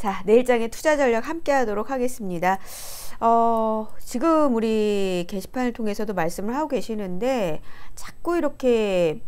자, 내일장의 투자 전략 함께 하도록 하겠습니다. 어, 지금 우리 게시판을 통해서도 말씀을 하고 계시는데 자꾸 이렇게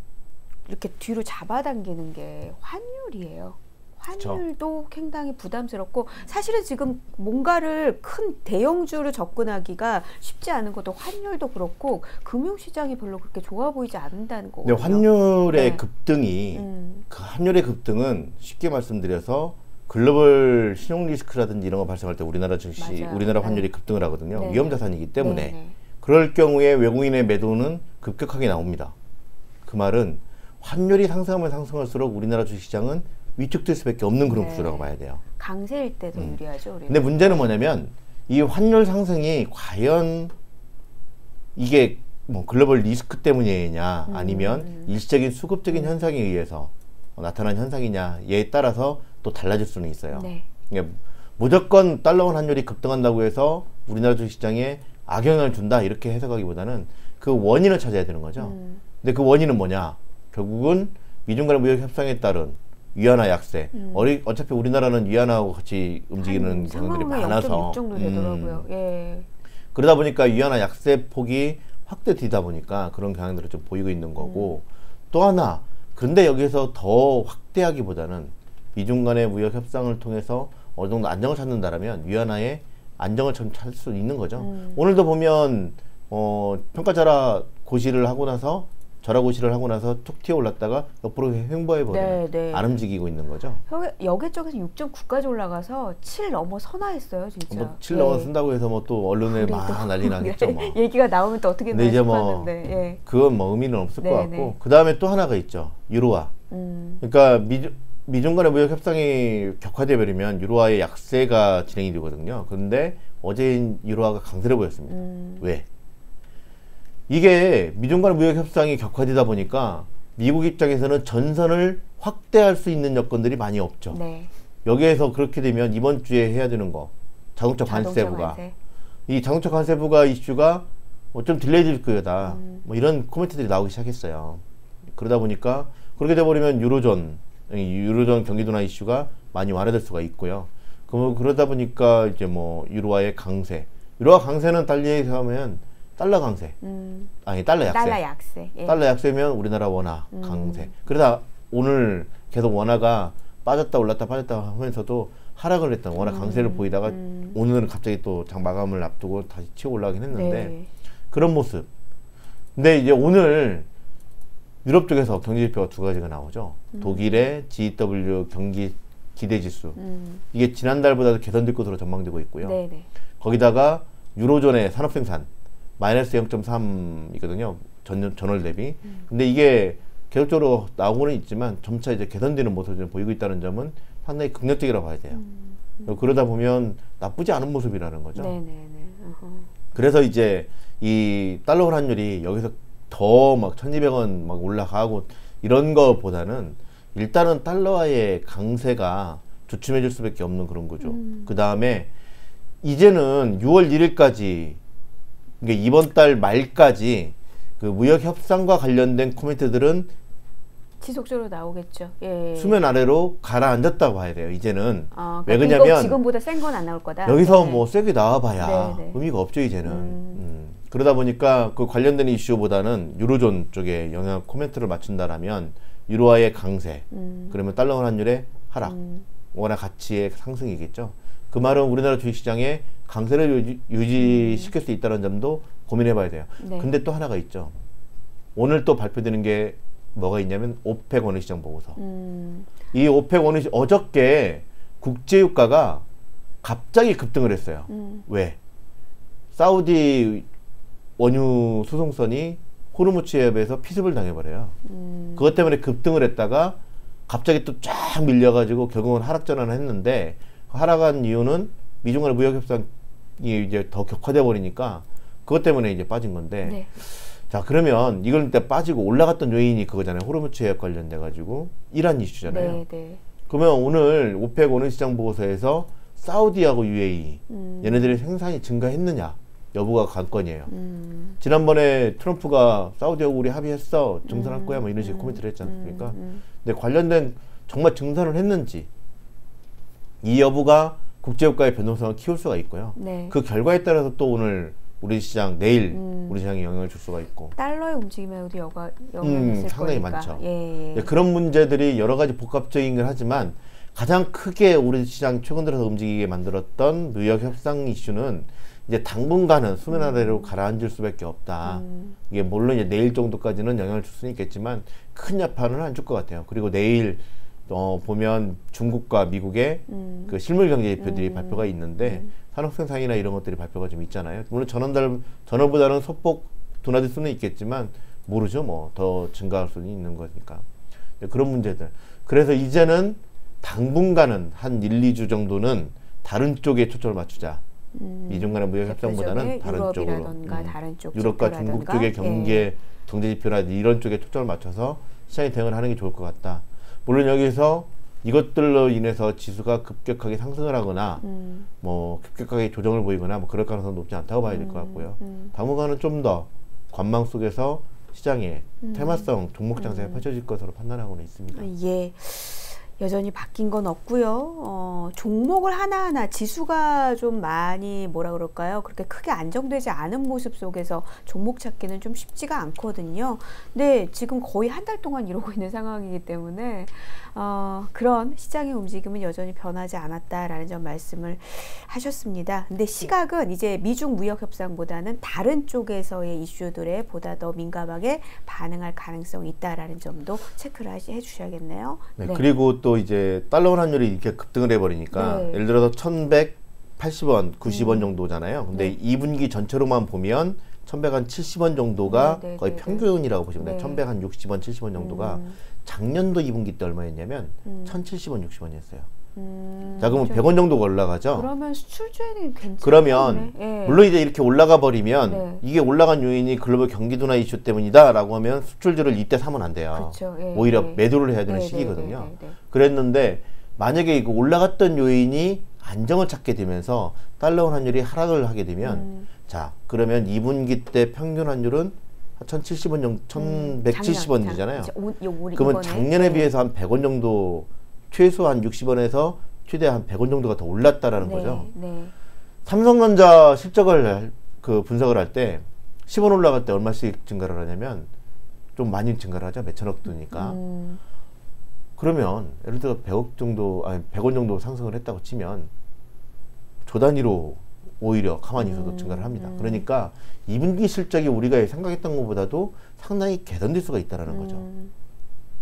이렇게 뒤로 잡아당기는 게 환율이에요. 환율도 굉장히 부담스럽고 사실은 지금 뭔가를 큰 대형주로 접근하기가 쉽지 않은 것도 환율도 그렇고 금융시장이 별로 그렇게 좋아 보이지 않는다는. 근데 환율의 네. 급등이 음. 그 환율의 급등은 쉽게 말씀드려서 글로벌 신용 리스크라든지 이런 거 발생할 때 우리나라 증시, 맞아요. 우리나라 네. 환율이 급등을 하거든요. 네. 위험 자산이기 때문에 네네. 그럴 경우에 외국인의 매도는 급격하게 나옵니다. 그 말은 환율이 상승하면 상승할수록 우리나라 주식시장은 위축될 수밖에 없는 그런 네. 구조라고 봐야 돼요. 강세일 때더 유리하죠. 우리는. 음. 근데 문제는 뭐냐면 이 환율 상승이 과연 이게 뭐 글로벌 리스크 때문이냐 음, 아니면 일시적인 수급적인 현상에 의해서 나타난 현상이냐에 따라서 또 달라질 수는 있어요. 네. 그러니까 무조건 달러원 환율이 급등한다고 해서 우리나라 주식시장에 악영향을 준다 이렇게 해석하기보다는 그 원인을 찾아야 되는 거죠. 음. 근데 그 원인은 뭐냐? 결국은 미중 간의 무역 협상에 따른 위안화 약세. 어리, 어차피 우리나라는 위안화하고 같이 움직이는 음. 한 경우들이 3만원에 많아서 0.6 정도 음, 되더라고요. 예. 그러다 보니까 위안화 약세 폭이 확대되다 보니까 그런 경향들을 좀 보이고 있는 거고 또 하나 그런데 여기서 더 확대하기보다는 미중 간의 무역 협상을 통해서 어느 정도 안정을 찾는다라면 위안화의 안정을 좀 찾을 수 있는 거죠. 음. 오늘도 보면 어, 평가절하 고시를 하고 나서 절하 고시를 하고 나서 툭 튀어 올랐다가 옆으로 횡보해 버려요. 네, 네. 안 움직이고 있는 거죠. 여기, 쪽에서 6.9까지 올라가서 7 넘어 선화했어요, 진짜. 뭐7 예. 넘어 쓴다고 해서 뭐 또 언론에 막 난리 나겠죠. 뭐. 얘기가 나오면 또 어떻게 되나 이제 뭐. 예. 그건 뭐 의미는 없을 것 네, 같고 네. 그 다음에 또 하나가 있죠 유로화 음. 그러니까 미중, 미중 간의 무역 협상이 격화돼 버리면 유로화의 약세가 진행이 되거든요 그런데 어제인 유로화가 강세를 보였습니다 음. 왜 이게 미중 간의 무역 협상이 격화되다 보니까 미국 입장에서는 전선을 확대할 수 있는 여건들이 많이 없죠 네. 여기에서 그렇게 되면 이번 주에 해야 되는 거 자동차 관세부가 관세. 이 자동차 관세부가 이슈가 뭐 좀 delay 될 거다. 음. 뭐 이런 코멘트들이 나오기 시작했어요. 그러다 보니까 그렇게 돼버리면 유로존, 이 유로존 경기 둔화 이슈가 많이 완화될 수가 있고요. 그 그러다 보니까 이제 뭐 유로화의 강세, 유로화 강세는 달리 해석하면 달러 강세, 음. 아니 달러 약세, 달러 약세. 예. 달러 약세면 우리나라 원화 음. 강세. 그러다 오늘 계속 원화가 빠졌다 올랐다 빠졌다 하면서도 하락을 했던 원화 강세를 보이다가 음. 오늘은 갑자기 또 장 마감을 앞두고 다시 치고 올라가긴 했는데 네. 그런 모습. 근데 이제 오늘 유럽 쪽에서 경제 지표가 두 가지가 나오죠. 독일의 GW 경기 기대 지수. 음. 이게 지난달보다도 개선될 것으로 전망되고 있고요. 네, 네. 거기다가 유로존의 산업 생산 마이너스 0.3이거든요. 전, 전월 대비. 근데 이게 계속적으로 나오고는 있지만 점차 이제 개선되는 모습을 좀 보이고 있다는 점은 상당히 긍정적이라고 봐야 돼요. 그러다 보면 나쁘지 않은 모습이라는 거죠. 네, 네, 네. 어허. 그래서 이제 이 달러 환율이 여기서 더 막 1200원 막 올라가고 이런 거보다는 일단은 달러와의 강세가 주춤해질 수밖에 없는 그런 거죠. 그 다음에 이제는 6월 1일까지 그러니까 이번 달 말까지 그 무역 협상과 관련된 코멘트들은 지속적으로 나오겠죠. 예. 수면 아래로 가라앉았다고 봐야 돼요. 이제는 아, 왜 그러니까 그러냐면 지금, 보다 센 건 안 나올 거다. 여기서 네. 뭐 세게 나와봐야 네, 네. 의미가 없죠 이제는. 음. 음. 그러다 보니까 그 관련된 이슈보다는 유로존 쪽에 영향 코멘트를 맞춘다라면 유로화의 강세, 음. 그러면 달러 환율의 하락, 음. 원화 가치의 상승이겠죠. 그 말은 우리나라 주식시장에 강세를 유지, 시킬수 있다는 점도 고민해봐야 돼요. 네. 근데 또 하나가 있죠. 오늘 또 발표되는 게 뭐가 있냐면 OPEC 원유 시장 보고서. 음. 이 OPEC 원유 시- 어저께 국제유가가 갑자기 급등을 했어요. 음. 왜? 사우디 원유 수송선이 호르무즈 해협에서 피습을 당해버려요. 음. 그것 때문에 급등을 했다가 갑자기 또 쫙 밀려가지고 결국은 하락 전환을 했는데 그 하락한 이유는 미중 간의 무역 협상이 이제 더 격화돼 버리니까 그것 때문에 이제 빠진 건데 네. 자 그러면 이걸 때 빠지고 올라갔던 요인이 그거잖아요. 호르무즈 해협 관련돼 가지고 이란 이슈잖아요. 네, 네. 그러면 오늘 OPEC 원유 시장 보고서에서 사우디하고 UAE 음. 얘네들의 생산이 증가했느냐 여부가 관건이에요. 음. 지난번에 트럼프가 사우디하고 우리 합의했어 증산할 거야 뭐 이런 식의 코멘트를 했지 않습니까? 음. 근데 관련된 정말 증산을 했는지 이 여부가 국제유가의 변동성을 키울 수가 있고요. 네. 그 결과에 따라서 또 오늘 우리 시장 내일 음. 우리 시장에 영향을 줄 수가 있고 달러의 움직임에도 여가 영향을 음, 상당히 거니까. 많죠. 예, 예. 예, 그런 문제들이 여러 가지 복합적인 걸 하지만 가장 크게 우리 시장 최근 들어서 움직이게 만들었던 무역 협상 이슈는 이제 당분간은 수면 아래로 가라앉을 수밖에 없다. 음. 이게 물론 이제 내일 정도까지는 영향을 줄 수는 있겠지만 큰 여파는 안 줄 것 같아요. 그리고 내일 어 보면 중국과 미국의 음. 그 실물 경제 지표들이 음. 발표가 있는데 산업 생산이나 이런 것들이 발표가 좀 있잖아요. 물론 전원달 전월보다는 소폭 둔화될 수는 있겠지만 모르죠. 뭐 더 증가할 수는 있는 거니까 네, 그런 문제들. 그래서 이제는 당분간은 한 1, 2주 정도는 다른 쪽에 초점을 맞추자. 음. 이중간의 무역 협상보다는 다른 쪽으로 음. 다른 쪽 유럽과. 중국 쪽의 경제 예. 경제 지표나 이런 쪽에 초점을 맞춰서 시장이 대응을 하는 게 좋을 것 같다. 물론 여기서 이것들로 인해서 지수가 급격하게 상승을 하거나 음. 뭐 급격하게 조정을 보이거나 뭐 그럴 가능성은 높지 않다고 봐야 될 것 같고요. 음. 당분간은 좀 더 관망 속에서 시장에 음. 테마성 종목 장세가 펼쳐질 것으로 판단하고는 있습니다. 예. 여전히 바뀐 건 없고요. 어, 종목을 하나하나 지수가 좀 많이 뭐라 그럴까요? 그렇게 크게 안정되지 않은 모습 속에서 종목 찾기는 좀 쉽지가 않거든요. 근데 지금 거의 한 달 동안 이러고 있는 상황이기 때문에 어, 그런 시장의 움직임은 여전히 변하지 않았다라는 점 말씀을 하셨습니다. 근데 시각은 이제 미중 무역 협상보다는 다른 쪽에서의 이슈들에 보다 더 민감하게 반응할 가능성이 있다라는 점도 체크를 해주셔야겠네요. 네, 그리고 또 이제 달러 원 환율이 이렇게 급등을 해버리니까 네. 예를 들어서 1,180원, 90원 정도잖아요. 근데 네. 2분기 전체로만 보면 1,170원 정도가 네, 네, 거의 네, 네. 평균이라고 보시면 돼요. 네. 1,160원, 70원 정도가 음. 작년도 2분기 때 얼마였냐면 음. 1,070원, 60원이었어요. 음, 자, 그러면 좀- 100원 정도가 올라가죠. 그러면 수출주에는 괜찮네. 그러면 예. 물론 이제 이렇게 올라가 버리면 네. 이게 올라간 요인이 글로벌 경기 둔화 이슈 때문이다라고 하면 수출주를 이때 사면 안 돼요. 그쵸, 예, 오히려 예. 매도를 해야 되는 네, 시기거든요. 네, 네, 네. 그랬는데 만약에 이거 올라갔던 요인이 안정을 찾게 되면서 달러 원 환율이 하락을 하게 되면 음. 자 그러면 2분기 때 평균 환율은 1,070원 정도, 음, 1,170원이잖아요. 작년, 오- 요- 우리 그러면 작년에 네. 비해서 한 100원 정도 최소 한 60원에서 최대 한 100원 정도가 더 올랐다라는 네, 거죠. 네. 삼성전자 실적을 할- 그 분석을 할 때 10원 올라갈 때 얼마씩 증가를 하냐면 좀 많이 증가를 하죠. 몇천억 드니까. 음, 그러면 예를 들어 100억 정도 아니 100원 정도 상승을 했다고 치면 조 단위로 오히려 가만히 있어도 음, 증가를 합니다. 음. 그러니까 2분기 실적이 우리가 생각했던 것보다도 상당히 개선될 수가 있다라는 거죠. 음,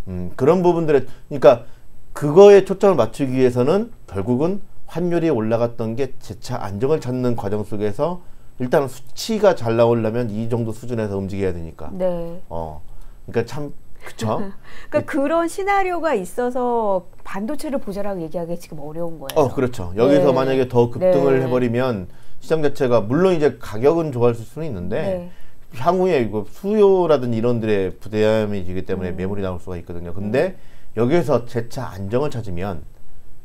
음, 그런 부분들에 그러니까 그거에 초점을 맞추기 위해서는 결국은 환율이 올라갔던 게 재차 안정을 찾는 과정 속에서 일단 수치가 잘 나오려면 이 정도 수준에서 움직여야 되니까. 네. 어. 그러니까 참 그쵸? 그러니까 그런 시나리오가 있어서 반도체를 보자라고 얘기하기 지금 어려운 거예요. 어, 그렇죠. 여기서 네. 만약에 더 급등을 네. 해버리면 시장 자체가 물론 이제 가격은 좋아질 수는 있는데 네. 향후에 이거 수요라든지 이런들의 부대함이지기 때문에 음. 매물이 나올 수가 있거든요. 근데 여기에서 재차 안정을 찾으면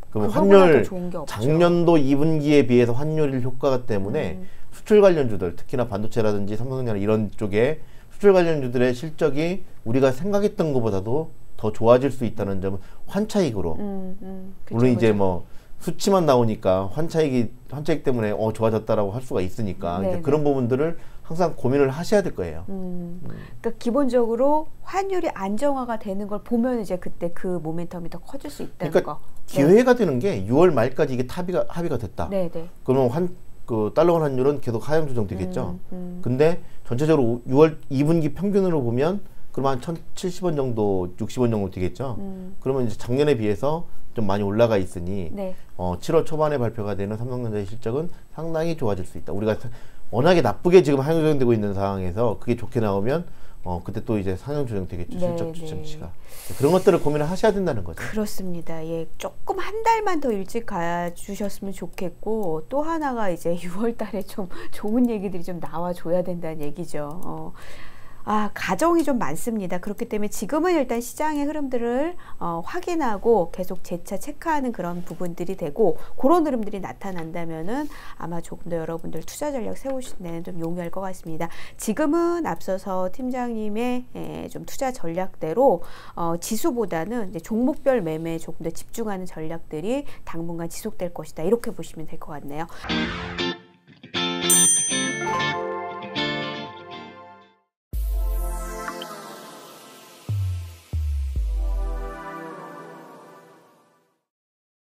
그거보다 환율. 작년도 2분기에 비해서 환율 효과가 때문에 음. 수출 관련주들 특히나 반도체라든지 삼성전자 이런 쪽에 수출 관련주들의 실적이 우리가 생각했던 것보다도 더 좋아질 수 있다는 점은 환차익으로 음, 음, 그쵸, 물론 이제 그쵸. 뭐 수치만 나오니까 환차익이 환차익 때문에 어 좋아졌다라고 할 수가 있으니까 네, 네. 그런 부분들을 항상 고민을 하셔야 될 거예요. 음, 그러니까 기본적으로 환율이 안정화가 되는 걸 보면 이제 그때 그 모멘텀이 더 커질 수 있다는 그러니까 거. 기회가 되는 게 6월 말까지 이게 합의가 합의가 됐다. 네, 네. 그러면 환 그 달러 원 환율은 계속 하향 조정되겠죠. 음, 음. 근데 전체적으로 6월 2분기 평균으로 보면 그러면 한 1,070원 정도, 60원 정도 되겠죠. 음. 그러면 이제 작년에 비해서 좀 많이 올라가 있으니 네. 어, 7월 초반에 발표가 되는 삼성전자의 실적은 상당히 좋아질 수 있다. 우리가 사- 워낙에 나쁘게 지금 하향 조정되고 있는 상황에서 그게 좋게 나오면 어, 그때 또 이제 상향 조정되겠죠. 네, 실적 네. 추정치가. 그런 것들을 고민을 하셔야 된다는 거죠. 그렇습니다. 예, 조금 한 달만 더 일찍 가 주셨으면 좋겠고 또 하나가 이제 6월 달에 좀 좋은 얘기들이 좀 나와줘야 된다는 얘기죠. 어, 아, 가정이 좀 많습니다. 그렇기 때문에 지금은 일단 시장의 흐름들을 어, 확인하고 계속 재차 체크하는 그런 부분들이 되고 그런 흐름들이 나타난다면은 아마 조금 더 여러분들 투자 전략 세우시는 데는 좀 용이할 것 같습니다. 지금은 앞서서 팀장님의 예, 좀 투자 전략대로 어, 지수보다는 이제 종목별 매매에 조금 더 집중하는 전략들이 당분간 지속될 것이다. 이렇게 보시면 될 것 같네요.